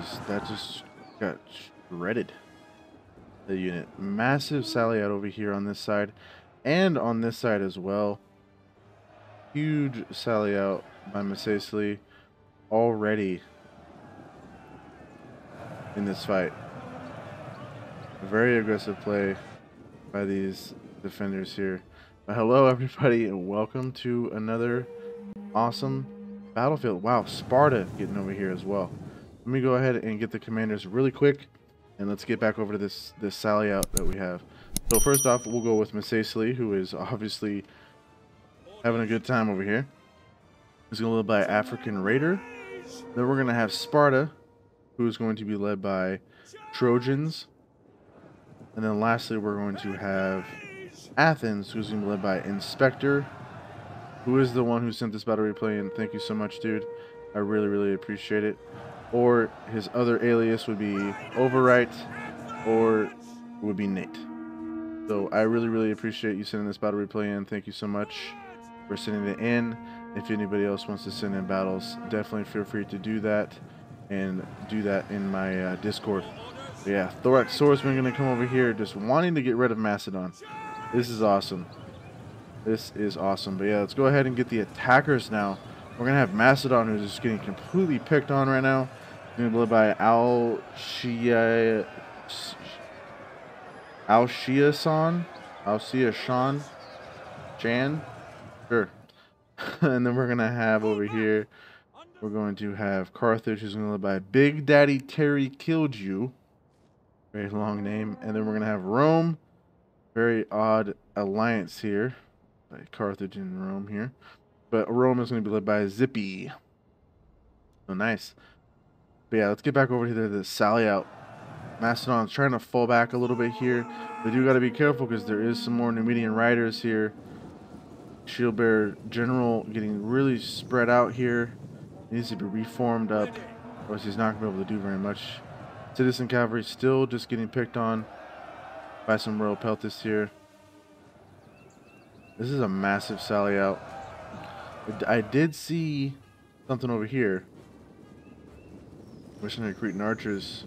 was, that just got shredded. The unit. Massive sally out over here on this side. And on this side as well. Huge sally out by Massilia already in this fight. Very aggressive play by these defenders here. But hello everybody and welcome to another awesome battlefield. Wow, Sparta getting over here as well. Let me go ahead and get the commanders really quick and let's get back over to this this sally out that we have. So first off, we'll go with Massilia, who is obviously having a good time over here. He's going to lead by African Raider. Then we're going to have Sparta, who is going to be led by Trojans. And then lastly, we're going to have Athens, who's going to be led by Inspector, who is the one who sent this battle replay. And thank you so much, dude. I really, really appreciate it. Or his other alias would be Overwrite, or would be Nate. So I really, really appreciate you sending this battle replay in. Thank you so much for sending it in. If anybody else wants to send in battles, definitely feel free to do that and do that in my uh, Discord. But yeah, Thorax Swordsman going to come over here just wanting to get rid of Macedon. This is awesome. This is awesome. But yeah, let's go ahead and get the attackers now. We're going to have Macedon who's just getting completely picked on right now. Going to be led by Al Shia... Al Shia San? Al Shia Shan? Jan? Sure. and then we're going to have over here, we're going to have Carthage, who's going to be led by Big Daddy Terry Killed You. Very long name. And then we're going to have Rome. Very odd alliance here. By Carthage and Rome here. But Rome is going to be led by Zippy. Oh, nice. But yeah, let's get back over here to the Sally out. Macedon's trying to fall back a little bit here. We do got to be careful because there is some more Numidian riders here. Shield Bearer General getting really spread out here. Needs to be reformed up. Or he's not going to be able to do very much. Citizen Cavalry still just getting picked on by some Royal Peltists here. This is a massive sally out. I did see something over here. Wishing Mercenary Cretan Archers.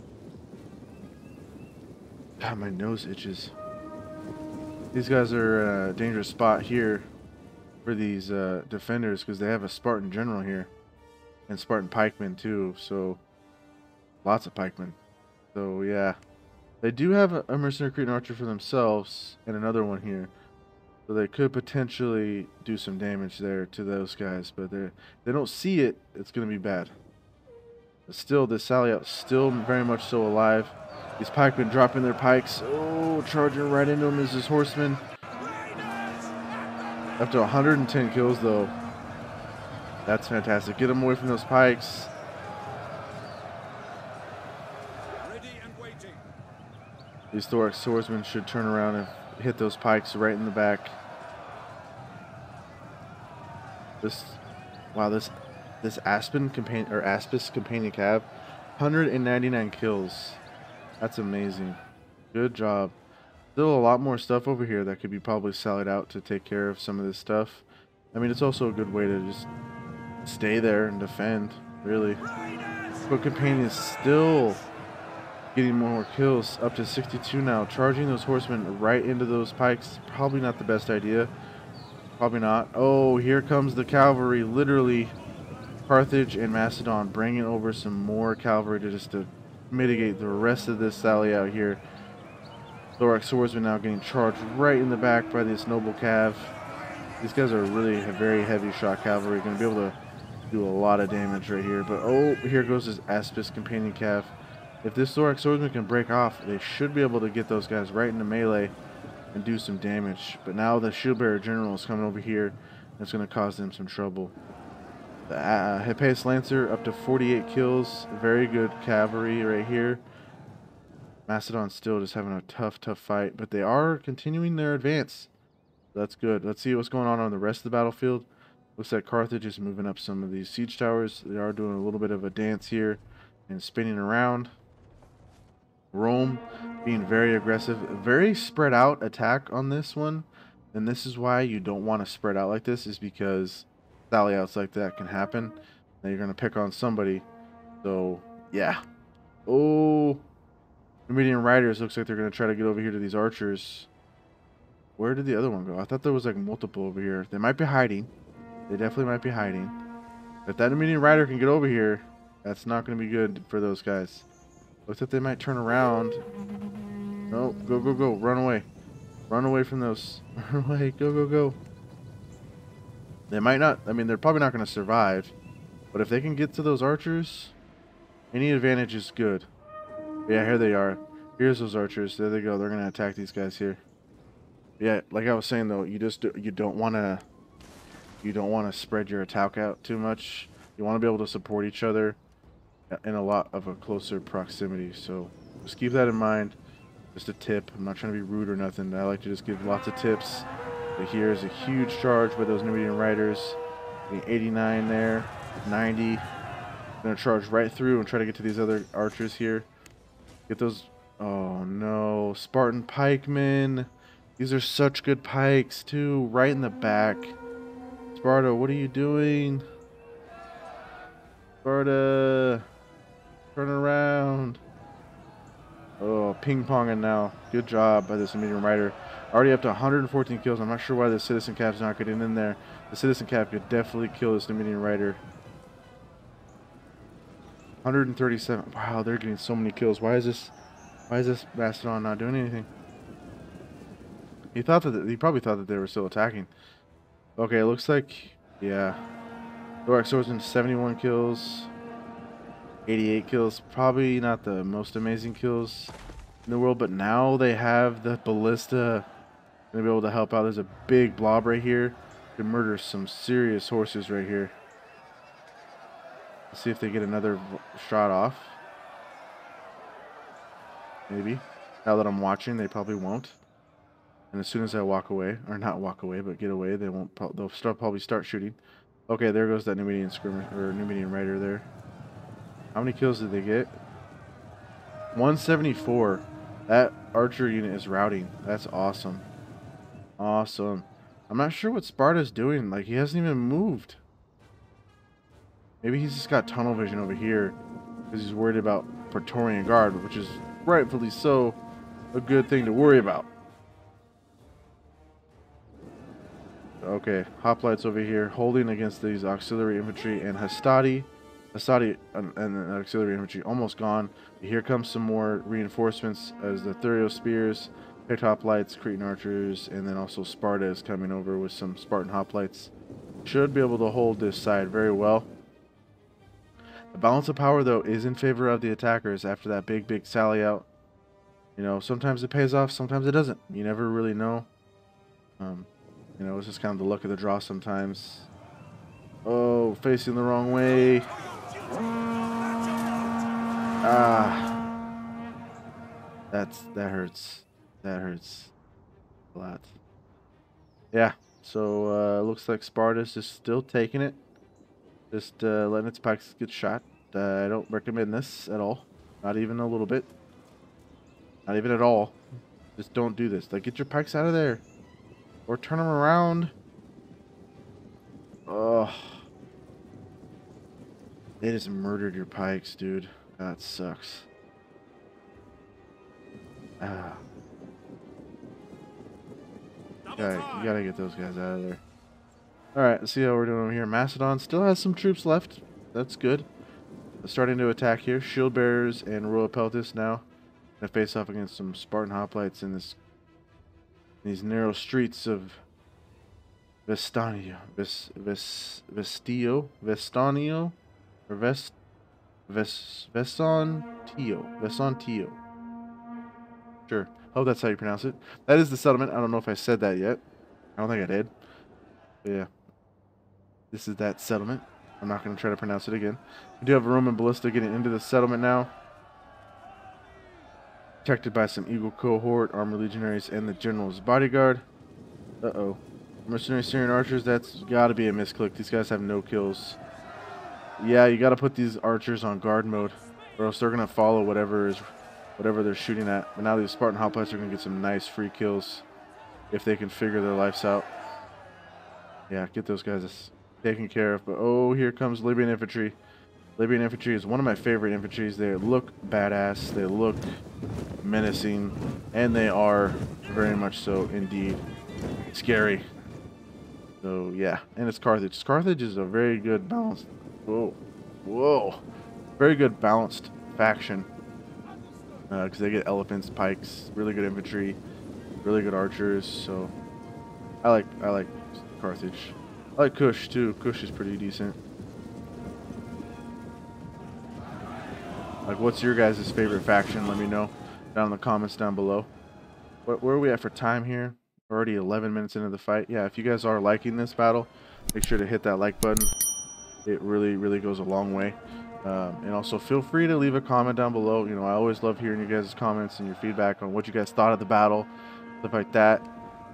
God, my nose itches. These guys are a dangerous spot here for these uh, defenders because they have a Spartan General here. And Spartan Pikemen too, so lots of Pikemen. So yeah, they do have a, a Mercenary Cretan Archer for themselves and another one here. So they could potentially do some damage there to those guys, but they they don't see it, it's going to be bad. But still, this sally out still very much so alive. These pikemen dropping their pikes. Oh, charging right into him is his horseman. Up to 110 kills, though. That's fantastic. Get him away from those pikes. These Thorax swordsmen should turn around and hit those pikes right in the back. This, wow, this this Aspen companion or Aspis companion cav, 199 kills. That's amazing. Good job. Still a lot more stuff over here that could be probably sallied out to take care of some of this stuff. I mean, it's also a good way to just stay there and defend, really. But companion is still getting more kills, up to 62 now. Charging those horsemen right into those pikes, probably not the best idea. Probably not. Oh, here comes the cavalry, literally Carthage and Macedon bringing over some more cavalry to just to mitigate the rest of this sally out here. Thorax swordsmen now getting charged right in the back by this noble cav. These guys are really very heavy shot cavalry. Going to be able to do a lot of damage right here. But oh, here goes this Aspis companion cav. If this Thorax swordsman can break off, they should be able to get those guys right into melee and do some damage. But now the shield bearer general is coming over here. That's going to cause them some trouble. The uh, Hippeus Lancer up to 48 kills. Very good cavalry right here. Macedon still just having a tough, tough fight. But they are continuing their advance. That's good. Let's see what's going on on the rest of the battlefield. Looks like Carthage is moving up some of these siege towers. They are doing a little bit of a dance here and spinning around. Rome being very aggressive. Very spread out attack on this one. And this is why you don't want to spread out like this is because sally outs like that can happen. Then you're gonna pick on somebody. So yeah. Oh, Numidian riders looks like they're gonna try to get over here to these archers. Where did the other one go? I thought there was like multiple over here. They might be hiding. They definitely might be hiding. If that Numidian rider can get over here, that's not going to be good for those guys. Looks like they might turn around. No, go, go, go. Run away. Run away from those. Run away. Go, go, go. They might not. I mean, they're probably not going to survive. But if they can get to those archers, any advantage is good. Yeah, here they are. Here's those archers. There they go. They're going to attack these guys here. Yeah, like I was saying though, you just you don't want to you don't want to spread your attack out too much. You want to be able to support each other in a lot of a closer proximity. So just keep that in mind. Just a tip. I'm not trying to be rude or nothing. I like to just give lots of tips. But here is a huge charge by those Numidian riders. 89 there, 90. Gonna charge right through and try to get to these other archers here. Get those. Oh no, Spartan pikemen. These are such good pikes, too. Right in the back. Sparta, what are you doing? Sparta. Turn around. Oh, ping-ponging now. Good job by this Numidian rider. Already up to 114 kills. I'm not sure why the citizen cap's not getting in there. The citizen cap could definitely kill this Numidian rider. 137. Wow, they're getting so many kills. Why is this? Why is this Macedon not doing anything? He thought that he probably thought that they were still attacking. Okay, it looks like yeah. Thorax Swordsman 71 kills. 88 kills. Probably not the most amazing kills in the world, but now they have the ballista gonna be able to help out. There's a big blob right here. Could murder some serious horses right here. Let's see if they get another shot off. Maybe. Now that I'm watching, they probably won't. And as soon as I walk away, or not walk away, but get away, they won't. They'll start probably start shooting. Okay, there goes that Numidian skirmish or Numidian rider there. How many kills did they get? 174. That archer unit is routing. That's awesome. Awesome. I'm not sure what Sparta's doing. Like, he hasn't even moved. Maybe he's just got tunnel vision over here because he's worried about Praetorian Guard, which is rightfully so a good thing to worry about. Okay, hoplites over here holding against these auxiliary infantry and Hastati. Hastati and, and auxiliary infantry almost gone. Here comes some more reinforcements as the Thureos spears, picked hoplites, Cretan archers, and then also Sparta is coming over with some Spartan hoplites. Should be able to hold this side very well. The balance of power, though, is in favor of the attackers after that big, big sally out. You know, sometimes it pays off, sometimes it doesn't. You never really know. Um, you know, it's just kind of the luck of the draw sometimes. Oh, facing the wrong way. Ah. That's, that hurts. That hurts a lot. Yeah, so uh, looks like Sparta's just still taking it. Just uh, letting its pikes get shot. Uh, I don't recommend this at all. Not even a little bit. Not even at all. Just don't do this. Like, get your pikes out of there. Or turn them around. Ugh. They just murdered your pikes, dude. That sucks. Ah. Okay, you gotta get those guys out of there. Alright, let's see how we're doing over here. Macedon still has some troops left. That's good. Starting to attack here. Shield bearers and Royal Peltis now. Gonna face off against some Spartan hoplites in this these narrow streets of Vestania, Ves, Ves, Vestio, Vestanio, or Vest, Ves, Vesantio, Vesantio. Sure. Hope that's how you pronounce it. That is the settlement. I don't know if I said that yet. I don't think I did. But yeah. This is that settlement. I'm not going to try to pronounce it again. We do have a Roman ballista getting into the settlement now protected by some Eagle cohort, armored legionaries, and the general's bodyguard. Uh-oh. Mercenary Syrian archers, that's got to be a misclick. These guys have no kills. Yeah, you got to put these archers on guard mode, or else they're to follow whatever is, whatever they're shooting at. But now these Spartan hoplites are to get some nice free kills if they can figure their lives out. Yeah, get those guys taken care of. But oh, here comes Libyan infantry. Libyan infantry is one of my favorite infantries. They look badass. They look menacing, and they are very much so indeed scary. So yeah, and it's Carthage. Carthage is a very good balanced. Whoa, whoa, very good balanced faction because uh, they get elephants, pikes, really good infantry, really good archers. So I like I like Carthage. I like Kush too. Kush is pretty decent. Like, what's your guys' favorite faction? Let me know down in the comments down below. What, where are we at for time here? Already 11 minutes into the fight. Yeah, if you guys are liking this battle, make sure to hit that like button. It really, really goes a long way. Um, and also feel free to leave a comment down below. You know, I always love hearing you guys' comments and your feedback on what you guys thought of the battle, stuff like that.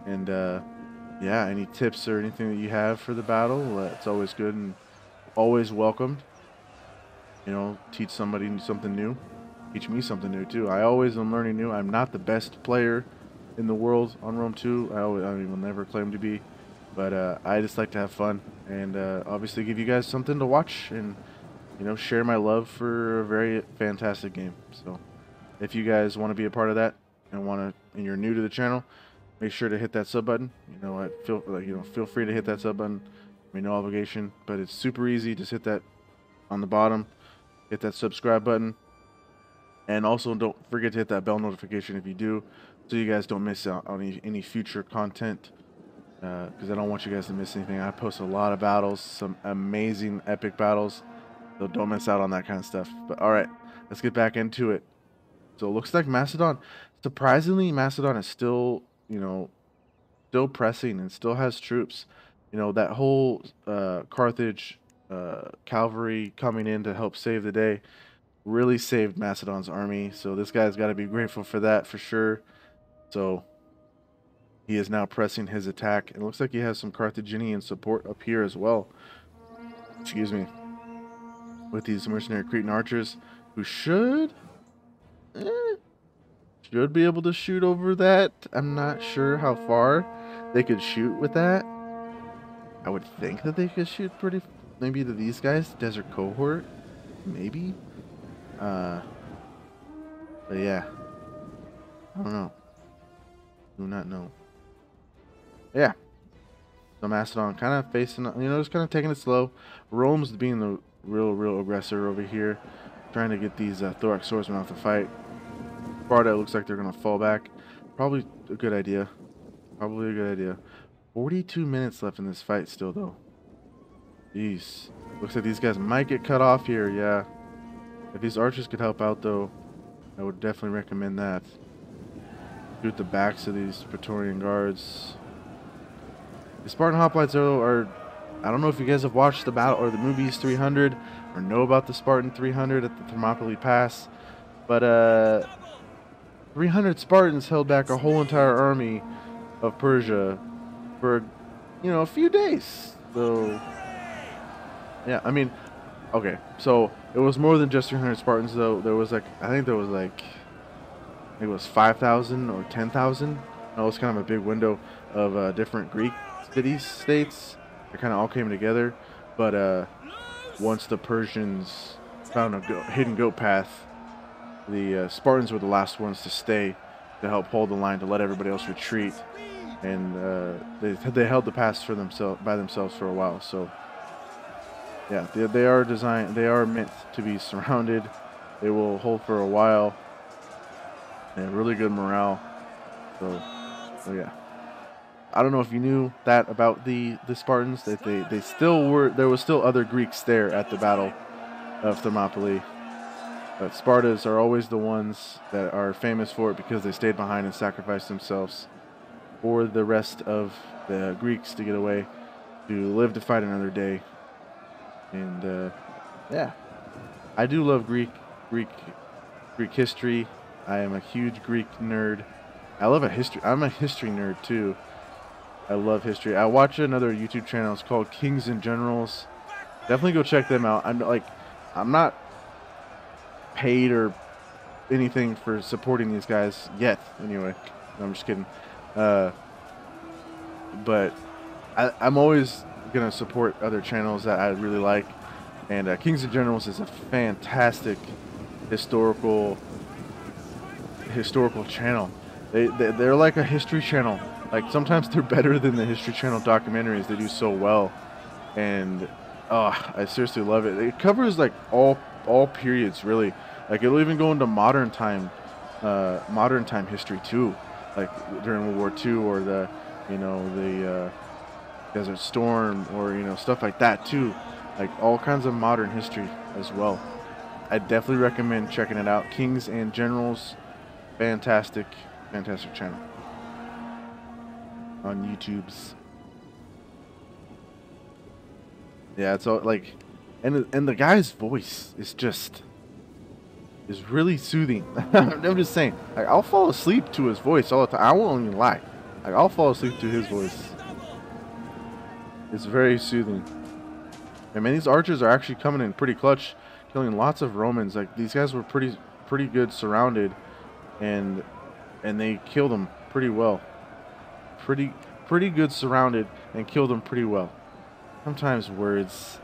And uh, yeah, any tips or anything that you have for the battle, uh, it's always good and always welcomed. You know, teach somebody something new. Teach me something new too. I always am learning new. I'm not the best player in the world on Rome 2. I, always, I will never claim to be, but uh, I just like to have fun and uh, obviously give you guys something to watch and you know, share my love for a very fantastic game. So if you guys want to be a part of that and want to, and you're new to the channel, make sure to hit that sub button. You know, I feel like, you know, feel free to hit that sub button. I mean, no obligation, but it's super easy. Just hit that on the bottom, hit that subscribe button. And also don't forget to hit that bell notification if you do, so you guys don't miss out on any, any future content. Because uh, I don't want you guys to miss anything. I post a lot of battles, some amazing epic battles. So don't miss out on that kind of stuff. But all right, let's get back into it. So it looks like Macedon, surprisingly, Macedon is still, you know, still pressing and still has troops. You know, that whole uh, Carthage uh, cavalry coming in to help save the day really saved Macedon's army. So this guy's got to be grateful for that for sure. So he is now pressing his attack. It looks like he has some Carthaginian support up here as well. Excuse me with these mercenary Cretan archers who should eh, should be able to shoot over that. I'm not sure how far they could shoot with that. I would think that they could shoot pretty maybe to these guys, Desert Cohort, maybe. Uh, but yeah, I don't know. Do not know. Yeah. So Macedon kind of facing, you know, just kind of taking it slow. Rome's being the real, real aggressor over here. Trying to get these uh, Thorax Swordsmen off the fight. Sparta looks like they're going to fall back. Probably a good idea. Probably a good idea. 42 minutes left in this fight still, though. Jeez. Looks like these guys might get cut off here, yeah. If these archers could help out, though, I would definitely recommend that. Shoot the backs of these Praetorian guards. Spartan hoplites, though, are I don't know if you guys have watched the battle or the movies 300 or know about the Spartan 300 at the Thermopylae Pass, but uh, 300 Spartans held back a whole entire army of Persia for you know a few days. So yeah, I mean, okay, so it was more than just 300 Spartans though. There was like I think there was like it was 5,000 or 10,000. That was kind of a big window of uh, different Greek cities states it kind of all came together. But uh, once the Persians found a go hidden goat path, the uh, Spartans were the last ones to stay to help hold the line to let everybody else retreat, and uh, they they held the pass for themselves by themselves for a while. So yeah, they, they are designed. They are meant to be surrounded. They will hold for a while. And really good morale. So, so yeah. I don't know if you knew that about the the Spartans that they they still were there was still other Greeks there at the battle of Thermopylae. But Spartans are always the ones that are famous for it because they stayed behind and sacrificed themselves for the rest of the Greeks to get away to live to fight another day. And uh, yeah, I do love Greek Greek Greek history. I am a huge Greek nerd. I love a history. I'm a history nerd too. I love history. I watch another YouTube channel. It's called Kings and Generals. Definitely go check them out. I'm like, I'm not paid or anything for supporting these guys yet. Anyway, no, I'm just kidding. Uh, but I, am always gonna support other channels that I really like, and uh, Kings and Generals is a fantastic historical historical channel. They, they they're like a history channel. Like sometimes they're better than the History Channel documentaries. They do so well, and oh, I seriously love it. It covers like all all periods really. Like it'll even go into modern time, uh, modern time history too, like during World War II or the, you know, the uh, Desert Storm or you know stuff like that too, like all kinds of modern history as well. I definitely recommend checking it out. Kings and Generals, fantastic, fantastic channel on YouTube's. Yeah, it's all like, and and the guy's voice is just is really soothing. I'm just saying, like I'll fall asleep to his voice all the time. I won't even lie. Like I'll fall asleep to his voice. It's very soothing. I mean, these archers are actually coming in pretty clutch, killing lots of Romans. Like these guys were pretty pretty good surrounded, and and they killed them pretty well pretty pretty good surrounded and killed them pretty well. Sometimes words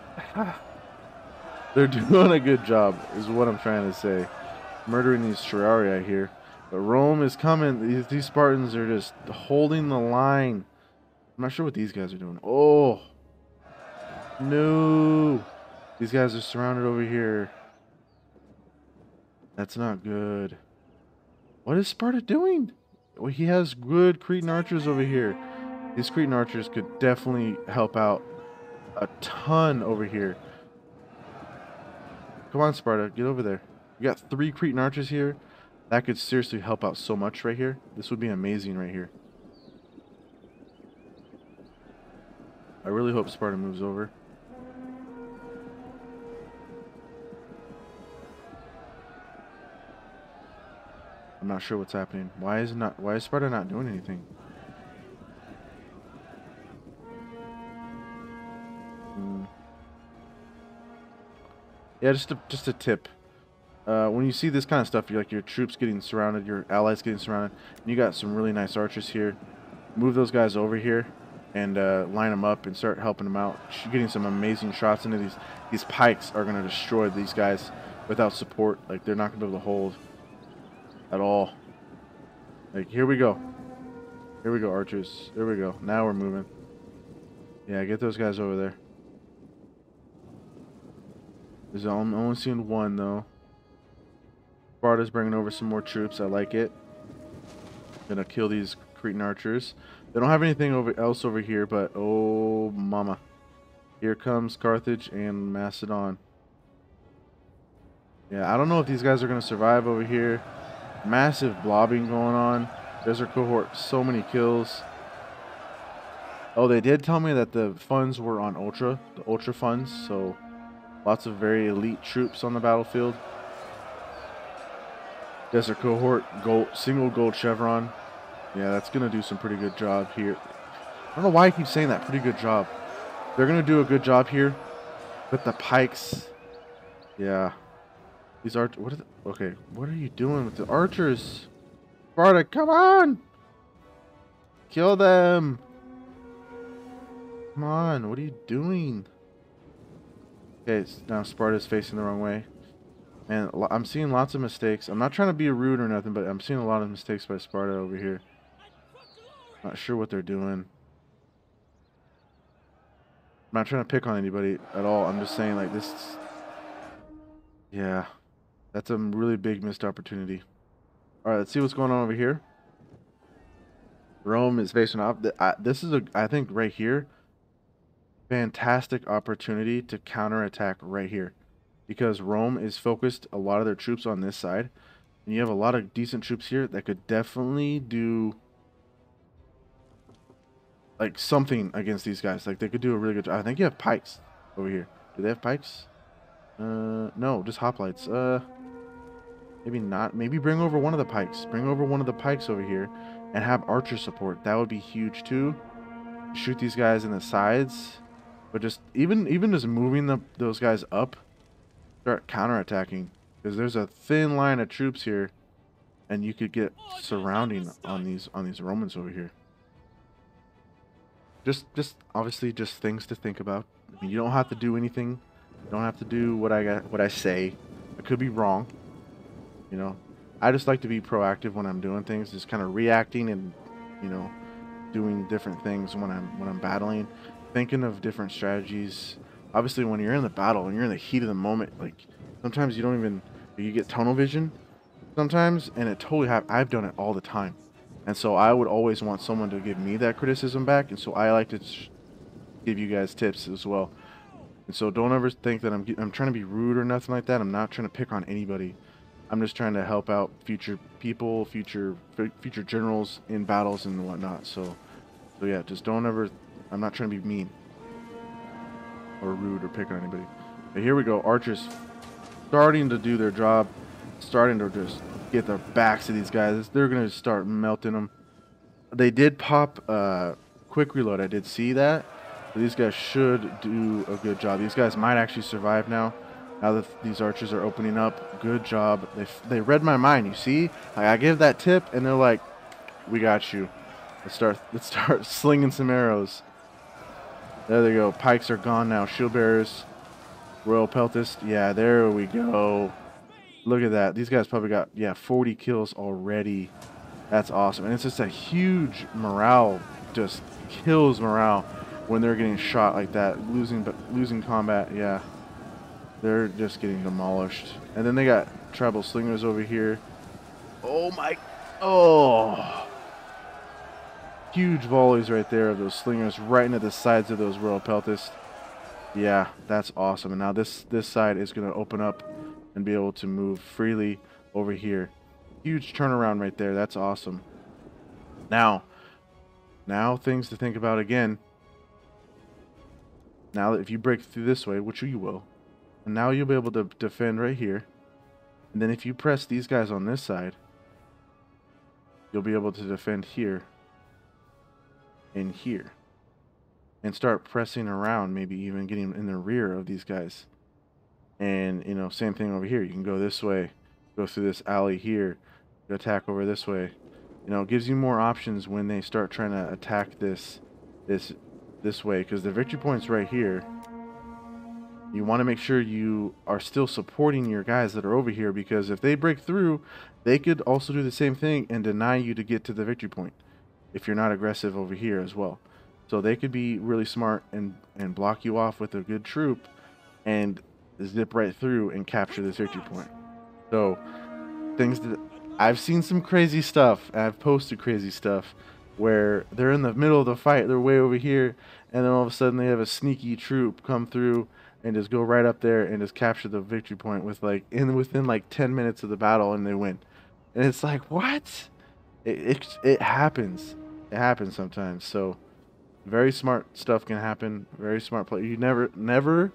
they're doing a good job is what I'm trying to say. Murdering these Triarii here. But Rome is coming. These, these Spartans are just holding the line. I'm not sure what these guys are doing. Oh. No. These guys are surrounded over here. That's not good. What is Sparta doing? Well, he has good Cretan archers over here. These Cretan archers could definitely help out a ton over here. Come on, Sparta, get over there. You got three Cretan archers here. That could seriously help out so much right here. This would be amazing right here. I really hope Sparta moves over. I'm not sure what's happening. Why is not why is Sparta not doing anything? Hmm. Yeah, just a just a tip. Uh, when you see this kind of stuff, you're like your troops getting surrounded, your allies getting surrounded, and you got some really nice archers here. Move those guys over here and uh, line them up and start helping them out. Getting some amazing shots into these. These pikes are going to destroy these guys without support. Like they're not going to be able to hold at all. Like, here we go. Here we go, archers. There we go. Now we're moving. Yeah, get those guys over there. There's I'm only seeing one, though. Sparta's bringing over some more troops. I like it. Gonna kill these Cretan archers. They don't have anything over else over here, but oh, mama. Here comes Carthage and Macedon. Yeah, I don't know if these guys are going to survive over here massive blobbing going on. Desert cohort, so many kills. Oh, they did tell me that the funds were on Ultra, the Ultra funds, so lots of very elite troops on the battlefield. Desert cohort, gold, single gold chevron. Yeah, that's going to do some pretty good job here. I don't know why I keep saying that, pretty good job. They're going to do a good job here. But the pikes, yeah, these archers. What are the, okay? What are you doing with the archers? Sparta, come on! Kill them! Come on! What are you doing? Okay, now Sparta's facing the wrong way. And I'm seeing lots of mistakes. I'm not trying to be rude or nothing, but I'm seeing a lot of mistakes by Sparta over here. Not sure what they're doing. I'm not trying to pick on anybody at all. I'm just saying, like, this... Yeah. That's a really big missed opportunity. All right, let's see what's going on over here. Rome is facing off. This is a, I think, right here. Fantastic opportunity to counterattack right here, because Rome is focused a lot of their troops on this side, and you have a lot of decent troops here that could definitely do like something against these guys. Like they could do a really good job. I think you have pikes over here. Do they have pikes? Uh, no, just hoplites. Uh. Maybe not. Maybe bring over one of the pikes. Bring over one of the pikes over here and have archer support. That would be huge too. Shoot these guys in the sides. But just even even just moving the, those guys up, start counterattacking. Because there's a thin line of troops here, and you could get surrounding on these on these Romans over here. just just obviously just things to think about. I mean, you don't have to do anything. You don't have to do what I got what I say. I could be wrong. You know, I just like to be proactive when I'm doing things, just kind of reacting and you know, doing different things when I'm when I'm battling, thinking of different strategies. Obviously, when you're in the battle and you're in the heat of the moment, like sometimes you don't even you get tunnel vision sometimes, and it totally have. I've done it all the time, and so I would always want someone to give me that criticism back, and so I like to give you guys tips as well. And so don't ever think that I'm I'm trying to be rude or nothing like that. I'm not trying to pick on anybody. I'm just trying to help out future people, future future generals in battles and whatnot. So, so yeah, just don't ever. I'm not trying to be mean or rude or pick on anybody. But here we go. Archers starting to do their job, starting to just get the backs of these guys. They're gonna start melting them. They did pop uh, quick reload. I did see that. But these guys should do a good job. These guys might actually survive now. Now that these archers are opening up, good job. They, they read my mind. You see, I give that tip, and they're like, "We got you." Let's start. Let's start slinging some arrows. There they go. Pikes are gone now. Shield bearers, royal peltist. Yeah, there we go. Look at that. These guys probably got yeah 40 kills already. That's awesome, and it's just a huge morale. Just kills morale when they're getting shot like that, losing but losing combat. Yeah. They're just getting demolished. And then they got tribal slingers over here. Oh my... Oh! Huge volleys right there of those slingers right into the sides of those royal peltists. Yeah, that's awesome. And now this, this side is going to open up and be able to move freely over here. Huge turnaround right there. That's awesome. Now, now things to think about again. Now, if you break through this way, which you will, and now you'll be able to defend right here. And then if you press these guys on this side, you'll be able to defend here and here. And start pressing around, maybe even getting in the rear of these guys. And, you know, same thing over here. You can go this way, go through this alley here, attack over this way. You know, it gives you more options when they start trying to attack this this this way because the victory point's right here you want to make sure you are still supporting your guys that are over here because if they break through, they could also do the same thing and deny you to get to the victory point if you're not aggressive over here as well. So they could be really smart and, and block you off with a good troop and zip right through and capture this victory point. So things that I've seen some crazy stuff. I've posted crazy stuff where they're in the middle of the fight, they're way over here, and then all of a sudden they have a sneaky troop come through and just go right up there and just capture the victory point with like in within like 10 minutes of the battle and they win. And it's like, what? It, it, it happens. It happens sometimes. So very smart stuff can happen. Very smart play. You never, never,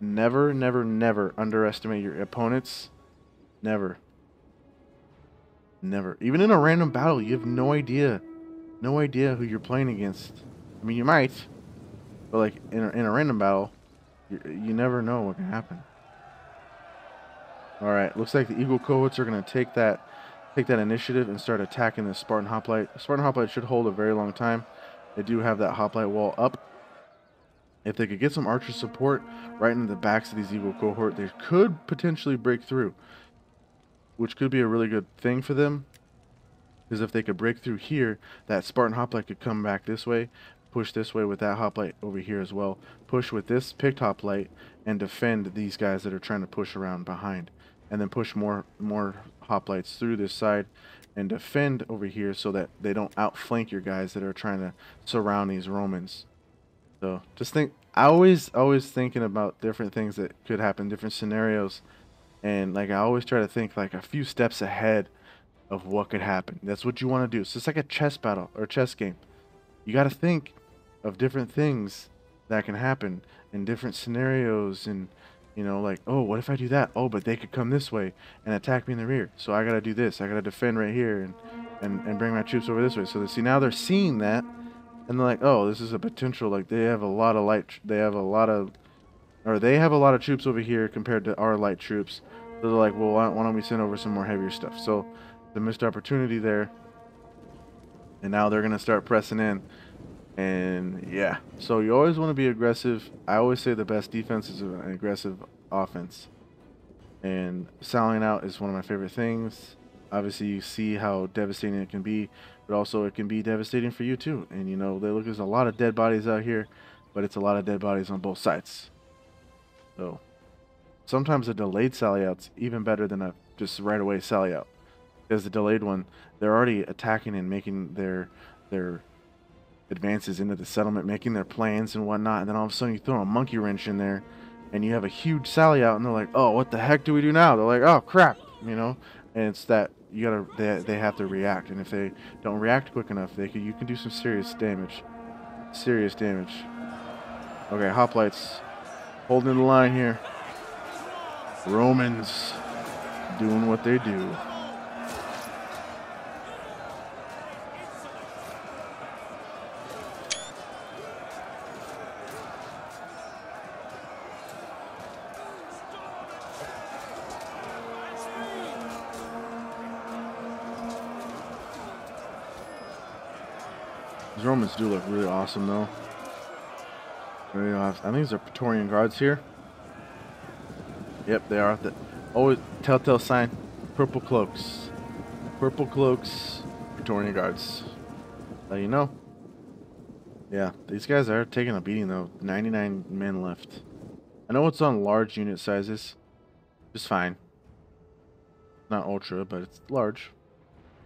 never, never, never underestimate your opponents. Never. Never. Even in a random battle, you have no idea. No idea who you're playing against. I mean, you might. But like in a, in a random battle, you, never know what can happen. All right, looks like the Eagle cohorts are going to take that take that initiative and start attacking the Spartan hoplite. Spartan hoplite should hold a very long time. They do have that hoplite wall up. If they could get some archer support right into the backs of these Eagle cohort, they could potentially break through, which could be a really good thing for them. Because if they could break through here, that Spartan hoplite could come back this way, push this way with that hoplite over here as well. Push with this picked hoplite and defend these guys that are trying to push around behind. And then push more more hoplites through this side and defend over here so that they don't outflank your guys that are trying to surround these Romans. So just think, I always, always thinking about different things that could happen, different scenarios. And like, I always try to think like a few steps ahead of what could happen. That's what you want to do. So it's like a chess battle or chess game. You got to think of different things that can happen in different scenarios and you know like oh what if i do that? Oh but they could come this way and attack me in the rear. So i gotta do this. I gotta defend right here and and, and bring my troops over this way. So they see now they're seeing that and they're like oh this is a potential like they have a lot of light they have a lot of or they have a lot of troops over here compared to our light troops. So they're like well why, why don't we send over some more heavier stuff? So the missed opportunity there and now they're gonna start pressing in And yeah, so you always want to be aggressive. I always say the best defense is an aggressive offense. And selling out is one of my favorite things. Obviously, you see how devastating it can be, but also it can be devastating for you too. And you know, look, there's a lot of dead bodies out here, but it's a lot of dead bodies on both sides. So sometimes a delayed sally out's even better than a just right away sally out. Because the delayed one, they're already attacking and making their their advances into the settlement, making their plans and whatnot, and then all of a sudden you throw a monkey wrench in there and you have a huge sally out and they're like, Oh, what the heck do we do now? They're like, Oh crap you know? And it's that you gotta they, they have to react and if they don't react quick enough they can you can do some serious damage. Serious damage. Okay, hoplites holding the line here. Romans doing what they do. These Romans do look really awesome though. I think these are Praetorian guards here. Yep, they are. The always telltale sign, purple cloaks. Purple cloaks, Praetorian guards. Let you know. Yeah, these guys are taking a beating though. 99 men left. I know it's on large unit sizes. Just fine. Not ultra, but it's large.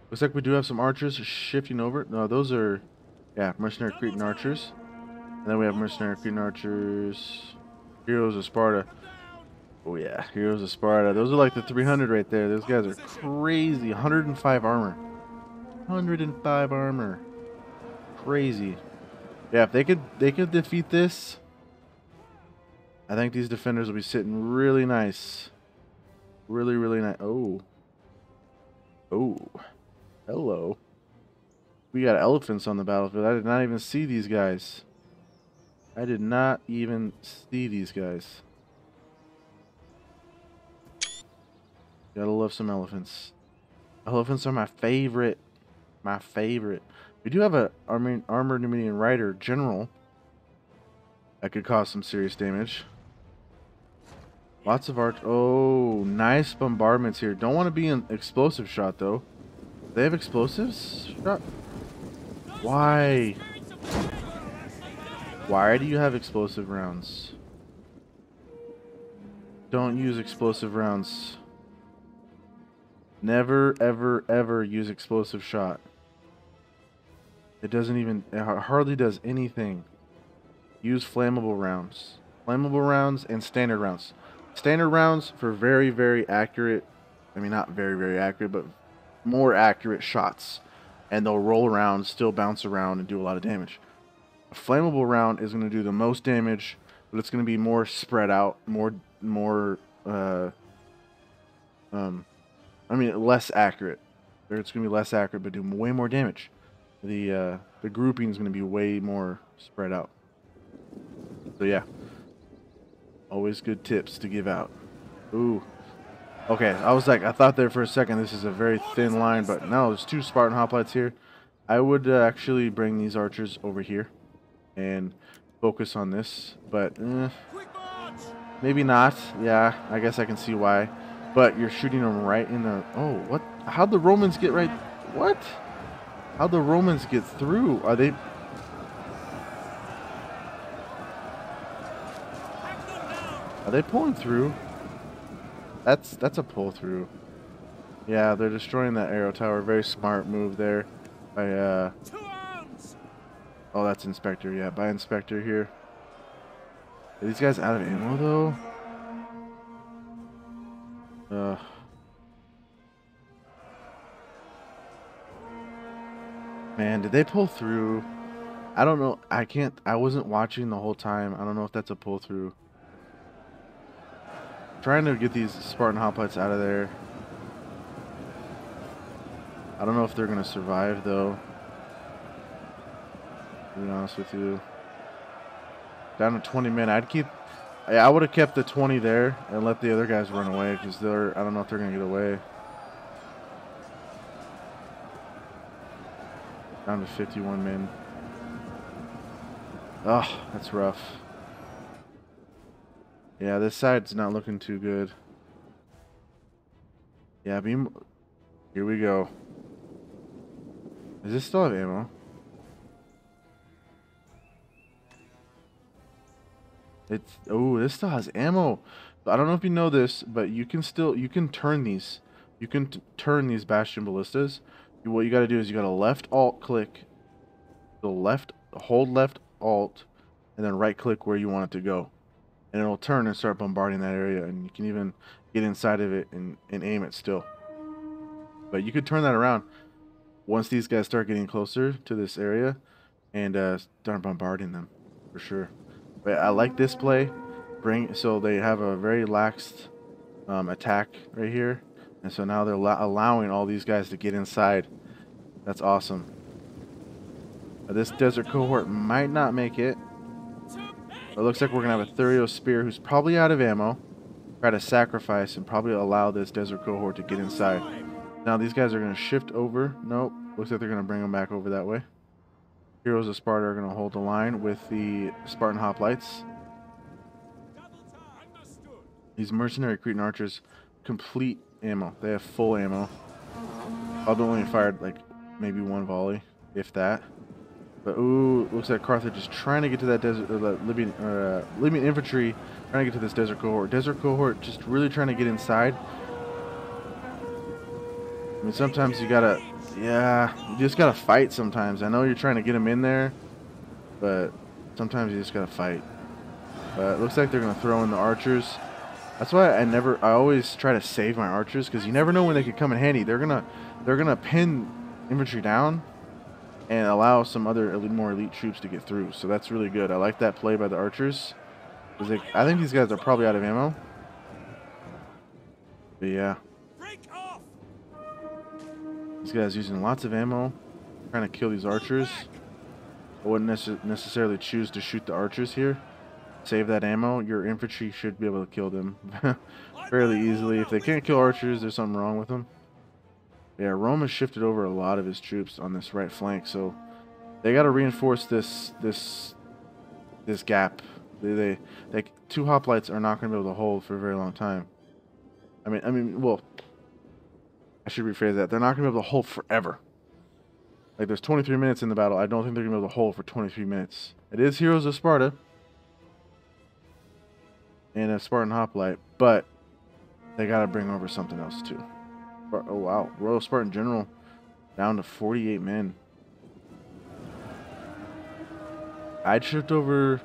Looks like we do have some archers shifting over. No, those are, yeah, mercenary Cretan archers. And then we have mercenary Cretan archers. Heroes of Sparta. Oh yeah, Heroes of Sparta. Those are like the 300 right there. Those guys are crazy. 105 armor. 105 armor. Crazy. Yeah, if they could they could defeat this, I think these defenders will be sitting really nice. Really, really nice. Oh. Oh. Hello. We got elephants on the battlefield. I did not even see these guys. I did not even see these guys. Gotta love some elephants. Elephants are my favorite. My favorite. We do have a armored, armored Numidian rider general that could cause some serious damage. Lots of arch. Oh, nice bombardments here. Don't want to be an explosive shot though. They have explosives shot. Why? Why do you have explosive rounds? Don't use explosive rounds. Never, ever, ever use explosive shot. It doesn't even, it hardly does anything. Use flammable rounds. Flammable rounds and standard rounds. Standard rounds for very, very accurate, I mean not very, very accurate, but more accurate shots. And they'll roll around, still bounce around, and do a lot of damage. A flammable round is going to do the most damage, but it's going to be more spread out, more, more, uh, um, I mean, less accurate. It's going to be less accurate, but do way more damage. The uh, the grouping is going to be way more spread out. So yeah, always good tips to give out. Ooh, okay. I was like, I thought there for a second this is a very thin line, but no, there's two Spartan hoplites here. I would uh, actually bring these archers over here and focus on this, but eh, maybe not. Yeah, I guess I can see why. But you're shooting them right in the... Oh, what? How'd the Romans get right... What? How'd the Romans get through? Are they... Are they pulling through? That's that's a pull through. Yeah, they're destroying that arrow tower. Very smart move there by uh Oh, that's Inspector. Yeah, by Inspector here. Are these guys out of ammo though? Uh. Man, did they pull through? I don't know. I can't. I wasn't watching the whole time. I don't know if that's a pull through. Trying to get these Spartan hoplites out of there. I don't know if they're going to survive, though. To be honest with you. Down to 20 men. I'd keep yeah, I would have kept the 20 there and let the other guys run away because they're, I don't know if they're going to get away. Down to 51 men. Oh, that's rough. Yeah, this side's not looking too good. Yeah, beam. Here we go. Does this still have ammo? It's oh, this still has ammo. I don't know if you know this, but you can still you can turn these. You can turn these Bastion ballistas. What you got to do is you got to left alt click, the left hold left alt, and then right click where you want it to go, and it'll turn and start bombarding that area. And you can even get inside of it and, and aim it still. But you could turn that around once these guys start getting closer to this area and uh, start bombarding them for sure. But I like this play. Bring so they have a very laxed um, attack right here, and so now they're allowing all these guys to get inside. That's awesome. This desert cohort might not make it. It looks like we're gonna have a Thureos Spear who's probably out of ammo. Try to sacrifice and probably allow this desert cohort to get inside. Now these guys are gonna shift over. Nope. Looks like they're gonna bring them back over that way. Heroes of Sparta are going to hold the line with the Spartan Hoplites. These mercenary Cretan archers, complete ammo. They have full ammo. I've only fired like maybe one volley, if that. But ooh, looks like Carthage is trying to get to that desert, that Libyan, uh, Libyan infantry, trying to get to this desert cohort. Desert cohort just really trying to get inside. I mean, sometimes you gotta yeah, you just gotta fight sometimes. I know you're trying to get them in there, but sometimes you just gotta fight. But it looks like they're gonna throw in the archers. That's why I never, I always try to save my archers because you never know when they could come in handy. They're gonna, they're gonna pin infantry down and allow some other elite, more elite troops to get through. So that's really good. I like that play by the archers. They, I think these guys are probably out of ammo. But yeah. These guys using lots of ammo, trying to kill these archers. I wouldn't nece necessarily choose to shoot the archers here. Save that ammo. Your infantry should be able to kill them fairly easily. If they can't kill archers, there's something wrong with them. Yeah, Rome has shifted over a lot of his troops on this right flank, so they got to reinforce this this this gap. They, they, they two hoplites are not going to be able to hold for a very long time. I mean, I mean, well, I should rephrase that. They're not going to be able to hold forever. Like, there's 23 minutes in the battle. I don't think they're going to be able to hold for 23 minutes. It is Heroes of Sparta. And a Spartan Hoplite. But they got to bring over something else, too. Oh, wow. Royal Spartan General down to 48 men. I'd shift over,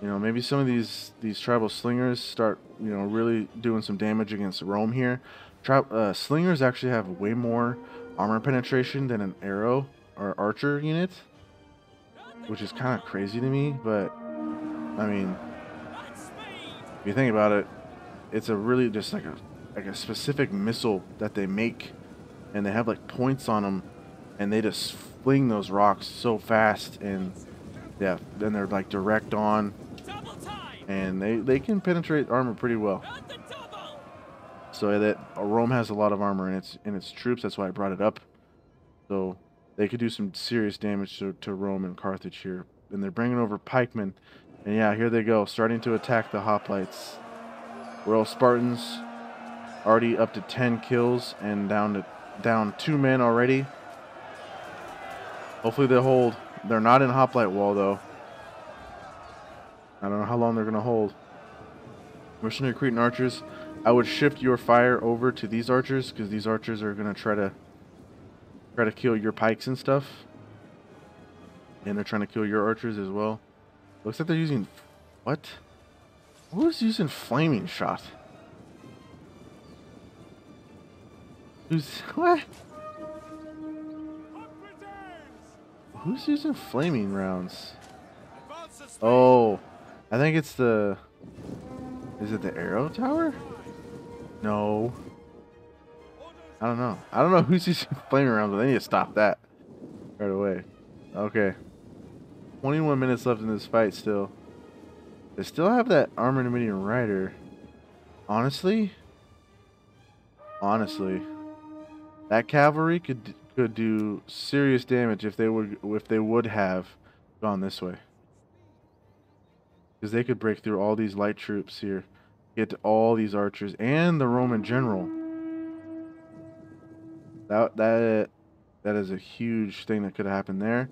you know, maybe some of these these tribal slingers start, you know, really doing some damage against Rome here. Tra uh, slingers actually have way more armor penetration than an arrow or archer unit, which is kind of crazy to me. But I mean, if you think about it, it's a really just like a like a specific missile that they make, and they have like points on them, and they just fling those rocks so fast, and yeah, then they're like direct on, and they they can penetrate armor pretty well. So that uh, Rome has a lot of armor in its in its troops. That's why I brought it up. So they could do some serious damage to, to Rome and Carthage here. And they're bringing over pikemen. And yeah, here they go, starting to attack the hoplites. Royal Spartans already up to 10 kills and down to down two men already. Hopefully they hold. They're not in hoplite wall though. I don't know how long they're gonna hold. Mercenary Cretan archers I would shift your fire over to these archers because these archers are gonna try to try to kill your pikes and stuff. And they're trying to kill your archers as well. Looks like they're using what? Who's using flaming shot? Who's what? Who's using flaming rounds? Oh, I think it's the. Is it the arrow tower? No. I don't know. I don't know who's using flaming rounds, but they need to stop that right away. Okay. 21 minutes left in this fight still. They still have that armored Numidian rider. Honestly, honestly, that cavalry could could do serious damage if they would if they would have gone this way. Because they could break through all these light troops here. Get to all these archers and the Roman general. That that that is a huge thing that could happen there.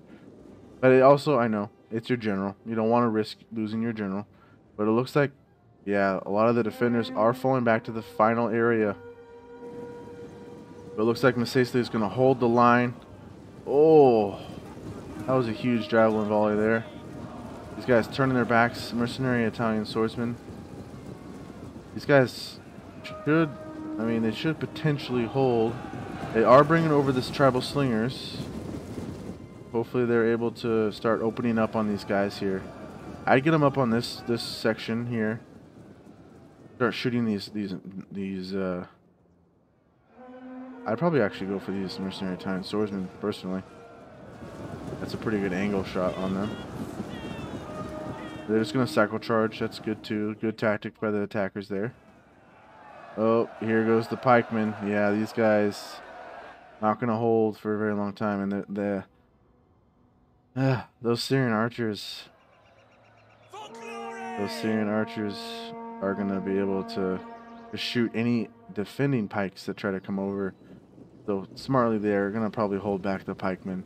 But it also, I know, it's your general. You don't want to risk losing your general. But it looks like, yeah, a lot of the defenders are falling back to the final area. But it looks like Massilia is going to hold the line. Oh, that was a huge javelin volley there. These guys turning their backs, mercenary Italian swordsmen. These guys should, I mean, they should potentially hold. They are bringing over this tribal slingers. Hopefully they're able to start opening up on these guys here. I'd get them up on this this section here. Start shooting these these these. Uh, I'd probably actually go for these mercenary Italian swordsmen personally. That's a pretty good angle shot on them. They're just going to cycle charge. That's good too. Good tactic by the attackers there. Oh, here goes the pikemen. Yeah, these guys not going to hold for a very long time. And the, the uh, those Syrian archers, those Syrian archers are going to be able to shoot any defending pikes that try to come over. So smartly, they're going to probably hold back the pikemen.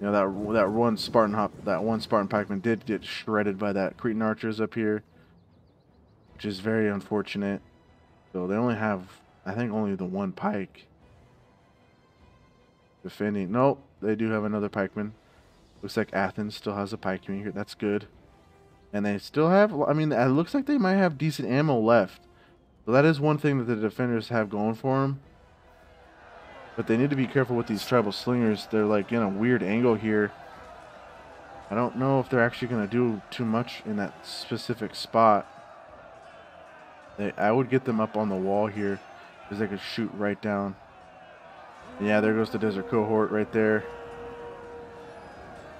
You know that that one Spartan hop, that one Spartan pikeman did get shredded by that Cretan archers up here, which is very unfortunate. So they only have, I think, only the one pike defending. Nope, they do have another pikeman. Looks like Athens still has a pikeman here. That's good. And they still have, I mean, it looks like they might have decent ammo left. So that is one thing that the defenders have going for them. But they need to be careful with these tribal slingers. They're like in a weird angle here. I don't know if they're actually going to do too much in that specific spot. They, I would get them up on the wall here because they could shoot right down. Yeah, there goes the desert cohort right there.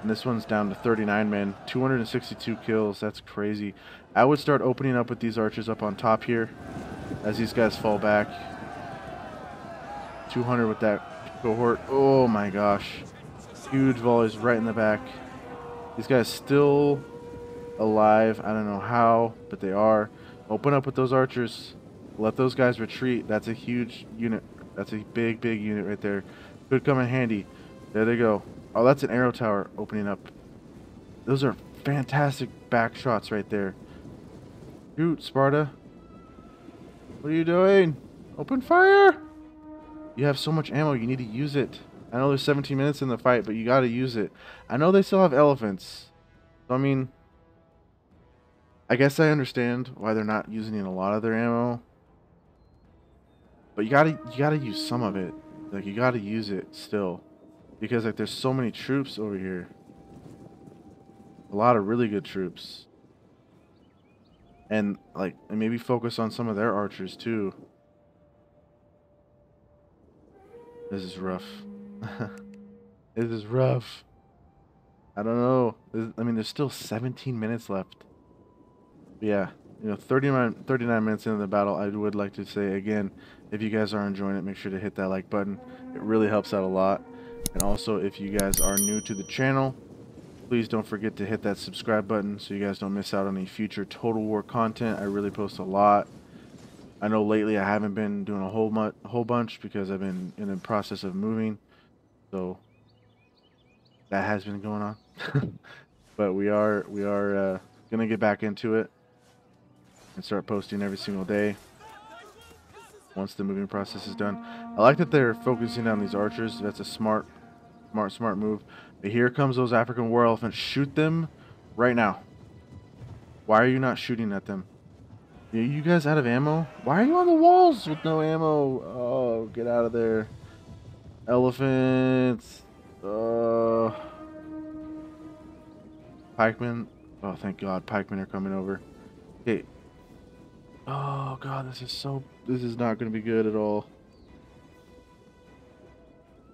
And this one's down to 39 men, 262 kills. That's crazy. I would start opening up with these archers up on top here as these guys fall back. 200 with that cohort. Oh my gosh. Huge volleys right in the back. These guys still alive. I don't know how, but they are. Open up with those archers. Let those guys retreat. That's a huge unit. That's a big, big unit right there. Could come in handy. There they go. Oh, that's an arrow tower opening up. Those are fantastic back shots right there. Shoot, Sparta. What are you doing? Open fire! You have so much ammo, you need to use it. I know there's 17 minutes in the fight, but you gotta use it. I know they still have elephants. So, I mean, I guess I understand why they're not using a lot of their ammo. But you gotta, you gotta use some of it. Like, you gotta use it still. Because, like, there's so many troops over here. A lot of really good troops. And, like, and maybe focus on some of their archers, too. This is rough. this is rough. I don't know. This, I mean, there's still 17 minutes left. But yeah, you know, 39, 39 minutes into the battle, I would like to say again, if you guys are enjoying it, make sure to hit that like button. It really helps out a lot. And also, if you guys are new to the channel, please don't forget to hit that subscribe button so you guys don't miss out on any future Total War content. I really post a lot. I know lately I haven't been doing a whole much, whole bunch because I've been in the process of moving, so that has been going on. but we are we are uh, gonna get back into it and start posting every single day once the moving process is done. I like that they're focusing on these archers. That's a smart, smart, smart move. But here comes those African war elephants. Shoot them right now. Why are you not shooting at them? Are you guys out of ammo? Why are you on the walls with no ammo? Oh, get out of there. Elephants. Uh, pikemen. Oh, thank God. Pikemen are coming over. Okay. Oh, God. This is so... This is not going to be good at all.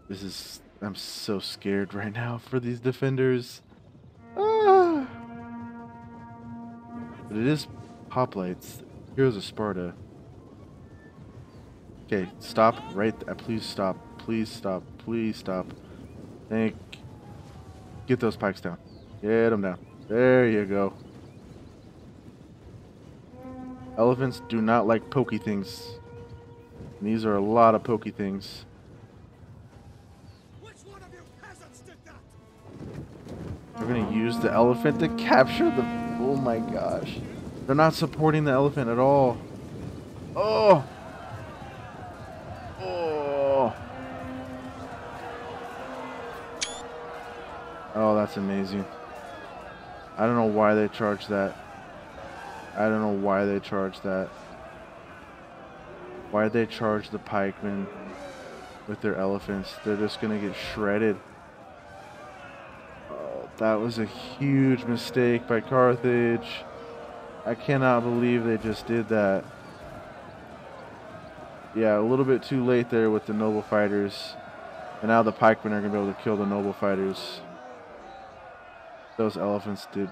This is... I'm so scared right now for these defenders. Ah. But it is hoplites. Heroes of Sparta. Okay, stop right there. Uh, please stop. Please stop. Please stop. Thank. Get those pikes down. Get them down. There you go. Elephants do not like pokey things. And these are a lot of pokey things. We're gonna use the elephant to capture the... Oh my gosh. They're not supporting the elephant at all. Oh! Oh! Oh, that's amazing. I don't know why they charge that. I don't know why they charge that. Why they charge the pikemen with their elephants? They're just gonna get shredded. Oh, that was a huge mistake by Carthage. I cannot believe they just did that. Yeah, a little bit too late there with the noble fighters. And now the pikemen are going to be able to kill the noble fighters. Those elephants did